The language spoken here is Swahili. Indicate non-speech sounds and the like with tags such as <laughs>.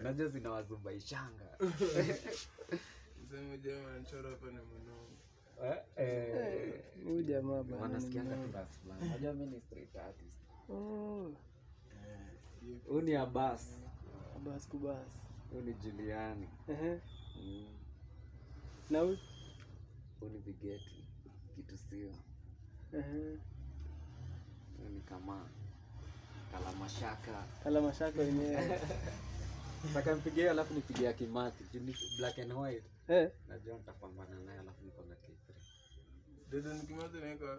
unajua zinawazumbaishanga. <laughs> Eh, eh, Huyu jamaa wanasikianga tu basi fulani. Unajua mi ni street artist. Oh, huu ni abas bas kubas. huu ni juliani. Mm. Na huyu? huu ni vigeti kitu sio huu ni kama kalamashaka kalamashaka wenyewe. <laughs> taka mpigie alafu nipigia kimati. Juu ni black and white. Eh. najua nitapambana naye alafu niko na K3 Dada kimati naweka